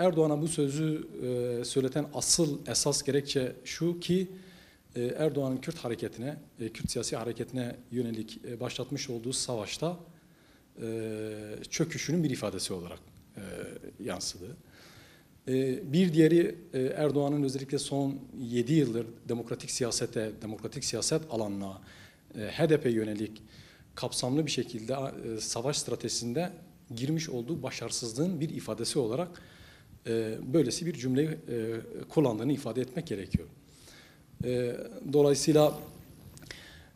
Erdoğan'a bu sözü e, söyleten asıl esas gerekçe şu ki e, Erdoğan'ın Kürt hareketine, e, Kürt siyasi hareketine yönelik e, başlatmış olduğu savaşta e, çöküşünün bir ifadesi olarak e, yansıdı. E, bir diğeri e, Erdoğan'ın özellikle son 7 yıldır demokratik siyasete, demokratik siyaset alanına, e, HDP yönelik kapsamlı bir şekilde e, savaş stratejisinde girmiş olduğu başarısızlığın bir ifadesi olarak e, böylesi bir cümleyi e, kullandığını ifade etmek gerekiyor. E, dolayısıyla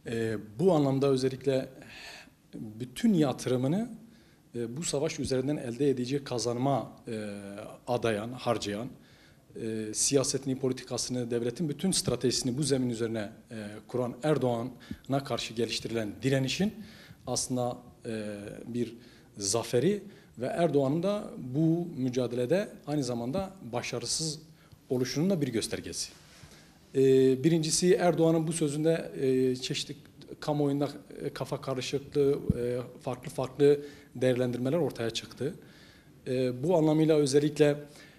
e, bu anlamda özellikle bütün yatırımını e, bu savaş üzerinden elde edeceği kazanma e, adayan, harcayan, e, siyasetini, politikasını, devletin bütün stratejisini bu zemin üzerine e, kuran Erdoğan'a karşı geliştirilen direnişin aslında e, bir zaferi ve Erdoğan'ın da bu mücadelede aynı zamanda başarısız oluşunun da bir göstergesi. E, birincisi Erdoğan'ın bu sözünde e, çeşitli kamuoyunda e, kafa karışıklığı, e, farklı farklı değerlendirmeler ortaya çıktı. Bu anlamıyla özellikle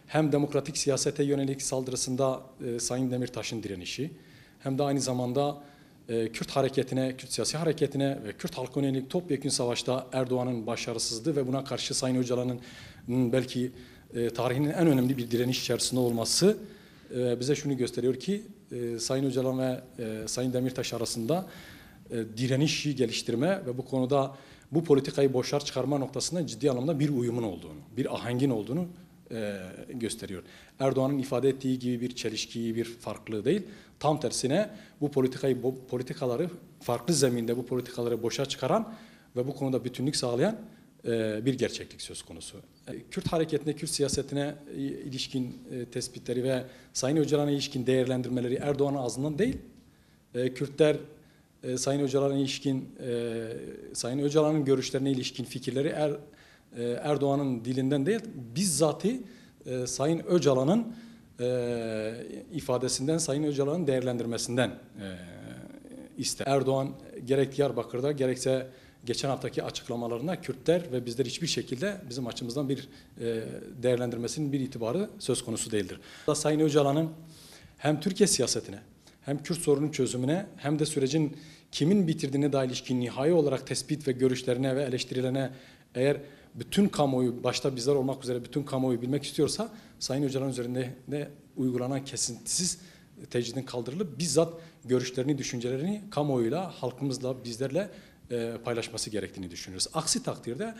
hem demokratik siyasete yönelik saldırısında Sayın Demirtaş'ın direnişi hem de aynı zamanda e, Kürt hareketine, Kürt siyasi hareketine ve Kürt halkına yönelik topyekun savaşta Erdoğan'ın başarısızlığı ve buna karşı Sayın Öcalan'ın belki e, tarihinin en önemli bir direniş içerisinde olması e, bize şunu gösteriyor ki e, Sayın Öcalan ve e, Sayın Demirtaş arasında e, direnişi geliştirme ve bu konuda bu politikayı boşar çıkarma noktasında ciddi anlamda bir uyumun olduğunu, bir ahengin olduğunu gösteriyor. Erdoğan'ın ifade ettiği gibi bir çelişkiyi, bir farklılığı değil. Tam tersine bu politikayı, bu politikaları farklı zeminde bu politikaları boşa çıkaran ve bu konuda bütünlük sağlayan e, bir gerçeklik söz konusu. E, Kürt hareketine, Kürt siyasetine e, ilişkin tespitleri ve Sayın Öcalan'a ilişkin değerlendirmeleri Erdoğan'ın ağzından değil, Kürtler Sayın Öcalan'a ilişkin, Sayın Öcalan'ın görüşlerine ilişkin fikirleri er, Erdoğan'ın dilinden değil, bizzati Sayın Öcalan'ın e, ifadesinden, Sayın Öcalan'ın değerlendirmesinden e, ister. Erdoğan gerek Diyarbakır'da gerekse geçen haftaki açıklamalarında Kürtler ve bizler hiçbir şekilde bizim açımızdan bir e, değerlendirmesinin bir itibarı söz konusu değildir. Sayın Öcalan'ın hem Türkiye siyasetine hem Kürt sorunun çözümüne hem de sürecin kimin bitirdiğine dair ilişkin nihai olarak tespit ve görüşlerine ve eleştirilerine eğer bütün kamuoyu başta bizler olmak üzere bütün kamuoyu bilmek istiyorsa Sayın Öcalan üzerinde de uygulanan kesintisiz tecridin kaldırılıp bizzat görüşlerini, düşüncelerini kamuoyuyla, halkımızla, bizlerle e, paylaşması gerektiğini düşünüyoruz. Aksi takdirde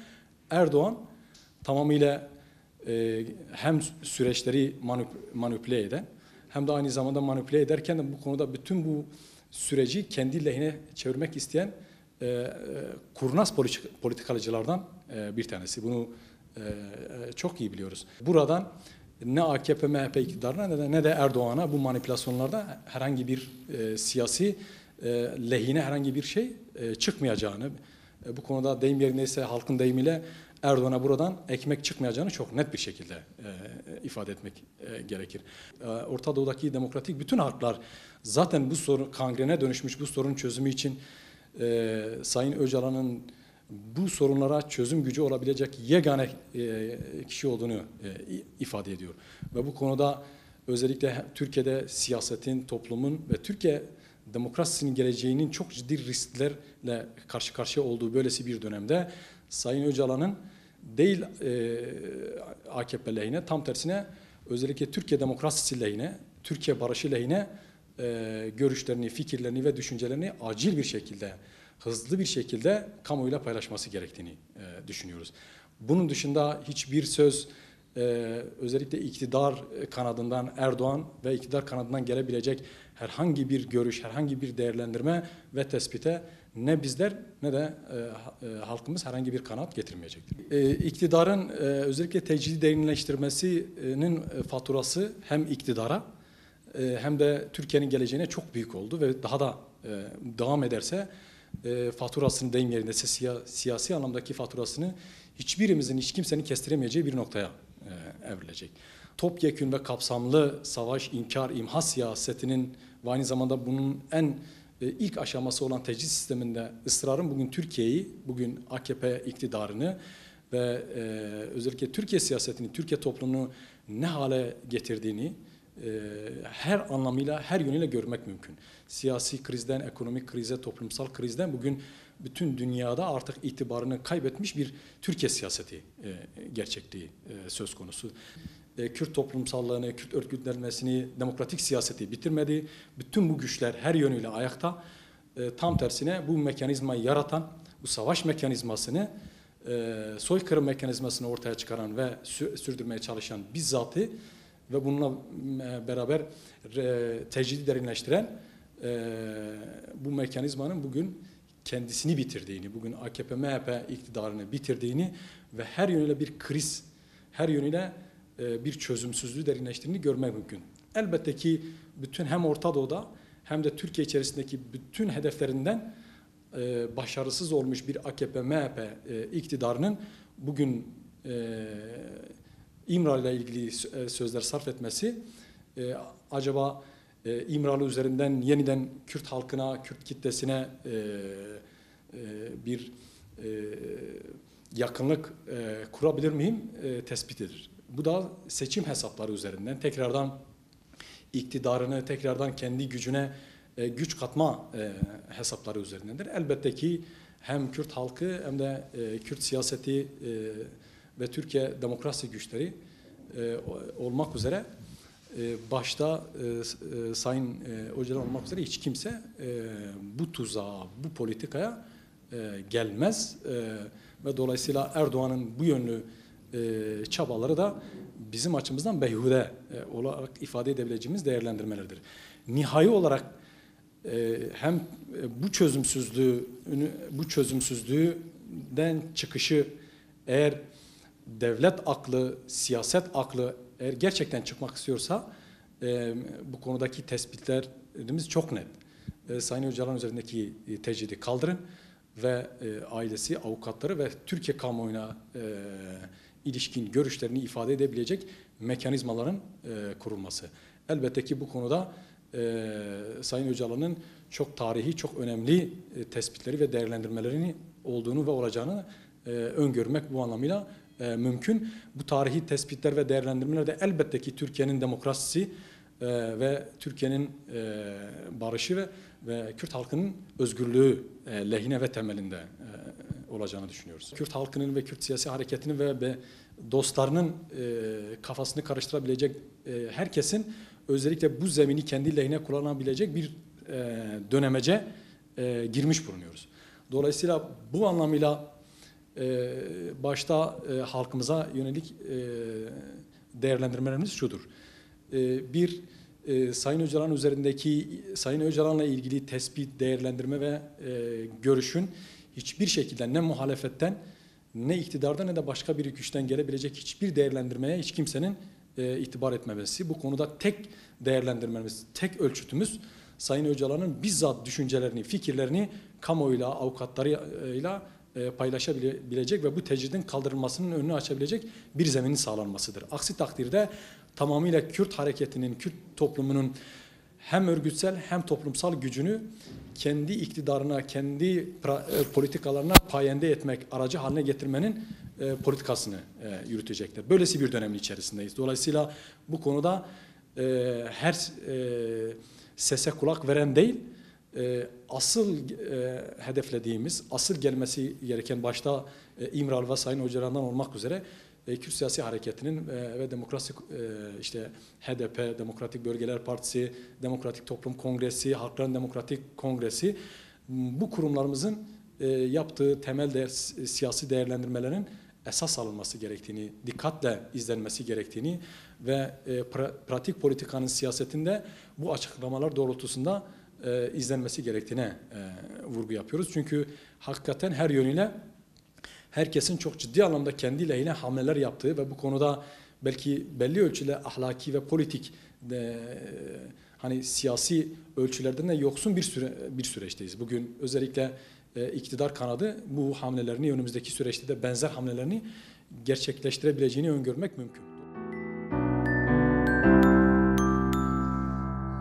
Erdoğan tamamıyla e, hem süreçleri manip, manipüle eden hem de aynı zamanda manipüle ederken de bu konuda bütün bu süreci kendi lehine çevirmek isteyen e, e, kurnaz politikacılardan e, bir tanesi. Bunu e, e, çok iyi biliyoruz. Buradan ne AKP, MHP iktidarına ne de, ne de Erdoğan'a bu manipülasyonlarda herhangi bir e, siyasi e, lehine herhangi bir şey e, çıkmayacağını, e, bu konuda deyim yerindeyse halkın deyimiyle Erdoğan'a buradan ekmek çıkmayacağını çok net bir şekilde e, ifade etmek e, gerekir. E, Orta Doğu'daki demokratik bütün halklar zaten bu sorun kangrene dönüşmüş bu sorun çözümü için e, Sayın Öcalan'ın bu sorunlara çözüm gücü olabilecek yegane e, kişi olduğunu e, ifade ediyor. Ve bu konuda özellikle Türkiye'de siyasetin, toplumun ve Türkiye demokrasisinin geleceğinin çok ciddi risklerle karşı karşıya olduğu böylesi bir dönemde Sayın Öcalan'ın değil e, AKP lehine tam tersine özellikle Türkiye demokrasisi lehine, Türkiye barışı lehine e, görüşlerini, fikirlerini ve düşüncelerini acil bir şekilde, hızlı bir şekilde kamuoyuyla paylaşması gerektiğini e, düşünüyoruz. Bunun dışında hiçbir söz e, özellikle iktidar kanadından Erdoğan ve iktidar kanadından gelebilecek herhangi bir görüş, herhangi bir değerlendirme ve tespite ne bizler ne de e, e, halkımız herhangi bir kanat getirmeyecektir. E, iktidarın e, özellikle tecridi derinleştirmesinin faturası hem iktidara e, hem de Türkiye'nin geleceğine çok büyük oldu ve daha da e, devam ederse e, faturasını deyim yerindeyse siya, siyasi anlamdaki faturasını hiçbirimizin, hiç kimsenin kestiremeyeceği bir noktaya e, evrilecek. Topyekün ve kapsamlı savaş, inkar, imha siyasetinin ve aynı zamanda bunun en e, ilk aşaması olan tecrit sisteminde ısrarın bugün Türkiye'yi, bugün AKP iktidarını ve e, özellikle Türkiye siyasetini, Türkiye toplumunu ne hale getirdiğini her anlamıyla, her yönüyle görmek mümkün. Siyasi krizden, ekonomik krize, toplumsal krizden bugün bütün dünyada artık itibarını kaybetmiş bir Türkiye siyaseti e, gerçekliği e, söz konusu. E, Kürt toplumsallığını, Kürt örgütlenmesini, demokratik siyaseti bitirmedi. Bütün bu güçler her yönüyle ayakta. Tam tersine bu mekanizmayı yaratan, bu savaş mekanizmasını, soykırım mekanizmasını ortaya çıkaran ve sü- sürdürmeye çalışan bizzatı ve bununla e, beraber e, tecridi derinleştiren e, bu mekanizmanın bugün kendisini bitirdiğini, bugün AKP-MHP iktidarını bitirdiğini ve her yönüyle bir kriz, her yönüyle bir çözümsüzlüğü derinleştirdiğini görmek mümkün. Elbette ki bütün hem Orta Doğu'da hem de Türkiye içerisindeki bütün hedeflerinden başarısız olmuş bir AKP-MHP iktidarının bugün İmralı ile ilgili e, sözler sarf etmesi e, acaba e, İmralı üzerinden yeniden Kürt halkına, Kürt kitlesine e, e, bir e, yakınlık e, kurabilir miyim e, tespitidir. Bu da seçim hesapları üzerinden tekrardan iktidarını, tekrardan kendi gücüne e, güç katma e, hesapları üzerindendir. Elbette ki hem Kürt halkı hem de e, Kürt siyaseti e, ve Türkiye demokrasi güçleri e, olmak üzere e, başta e, e, Sayın e, Öcalan olmak üzere hiç kimse e, bu tuzağa, bu politikaya e, gelmez e, ve dolayısıyla Erdoğan'ın bu yönlü e, çabaları da bizim açımızdan beyhude e, olarak ifade edebileceğimiz değerlendirmelerdir. Nihai olarak e, hem e, bu çözümsüzlüğü bu çözümsüzlüğünden çıkışı eğer devlet aklı, siyaset aklı eğer gerçekten çıkmak istiyorsa e, bu konudaki tespitlerimiz çok net. E, Sayın Öcalan üzerindeki e, kaldırın ve e, ailesi, avukatları ve Türkiye kamuoyuna e, ilişkin görüşlerini ifade edebilecek mekanizmaların e, kurulması. Elbette ki bu konuda e, Sayın Öcalan'ın çok tarihi, çok önemli e, tespitleri ve değerlendirmelerini olduğunu ve olacağını e, öngörmek bu anlamıyla e, mümkün. Bu tarihi tespitler ve değerlendirmeler de elbette ki Türkiye'nin demokrasisi e, ve Türkiye'nin e, barışı ve, ve Kürt halkının özgürlüğü e, lehine ve temelinde e, olacağını düşünüyoruz. Kürt halkının ve Kürt siyasi hareketinin ve, ve dostlarının e, kafasını karıştırabilecek e, herkesin özellikle bu zemini kendi lehine kullanabilecek bir e, dönemece e, girmiş bulunuyoruz. Dolayısıyla bu anlamıyla e, başta e, halkımıza yönelik e, değerlendirmelerimiz şudur. E, bir, e, Sayın Öcalan üzerindeki Sayın Öcalan'la ilgili tespit, değerlendirme ve görüşün hiçbir şekilde ne muhalefetten ne iktidarda ne de başka bir güçten gelebilecek hiçbir değerlendirmeye hiç kimsenin e, itibar etmemesi. Bu konuda tek değerlendirmemiz, tek ölçütümüz Sayın Öcalan'ın bizzat düşüncelerini, fikirlerini kamuoyuyla, avukatlarıyla paylaşabilecek ve bu tecridin kaldırılmasının önünü açabilecek bir zeminin sağlanmasıdır. Aksi takdirde tamamıyla Kürt hareketinin, Kürt toplumunun hem örgütsel hem toplumsal gücünü kendi iktidarına, kendi e, politikalarına payende etmek, aracı haline getirmenin e, politikasını e, yürütecektir. Böylesi bir dönemin içerisindeyiz. Dolayısıyla bu konuda e, her e, sese kulak veren değil, e, asıl e, hedeflediğimiz, asıl gelmesi gereken başta e, İmral ve Sayın Öcalan'dan olmak üzere e, Kürt siyasi hareketinin e, ve demokrasi e, işte HDP, Demokratik Bölgeler Partisi, Demokratik Toplum Kongresi, Halkların Demokratik Kongresi bu kurumlarımızın yaptığı temel değer, siyasi değerlendirmelerin esas alınması gerektiğini, dikkatle izlenmesi gerektiğini ve pra- pratik politikanın siyasetinde bu açıklamalar doğrultusunda e, izlenmesi gerektiğine e, vurgu yapıyoruz. Çünkü hakikaten her yönüyle herkesin çok ciddi anlamda kendi lehine hamleler yaptığı ve bu konuda belki belli ölçüde ahlaki ve politik de, hani siyasi ölçülerden de yoksun bir süre, bir süreçteyiz. Bugün özellikle e, iktidar kanadı bu hamlelerini önümüzdeki süreçte de benzer hamlelerini gerçekleştirebileceğini öngörmek mümkün.